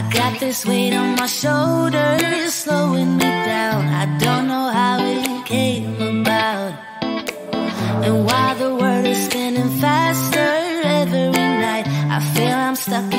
I got this weight on my shoulders slowing me down. I don't know how it came about. And while the world is spinning faster every night, I feel I'm stuck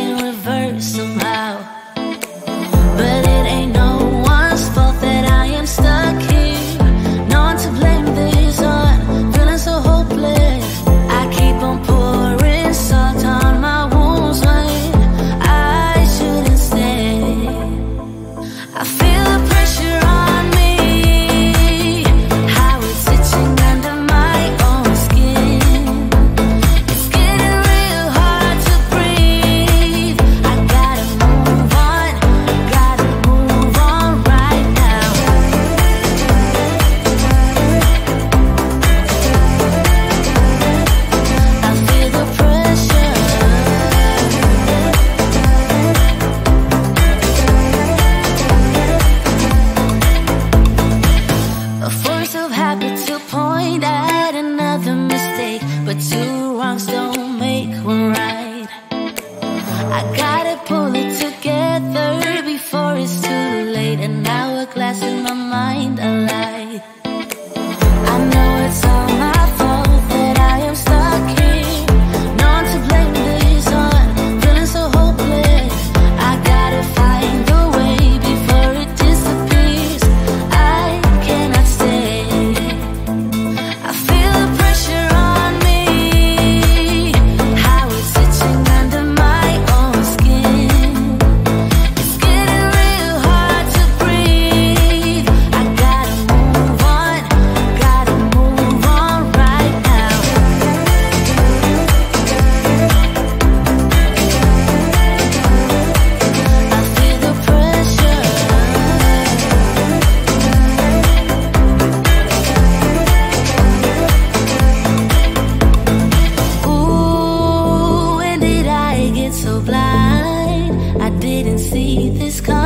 see this coming.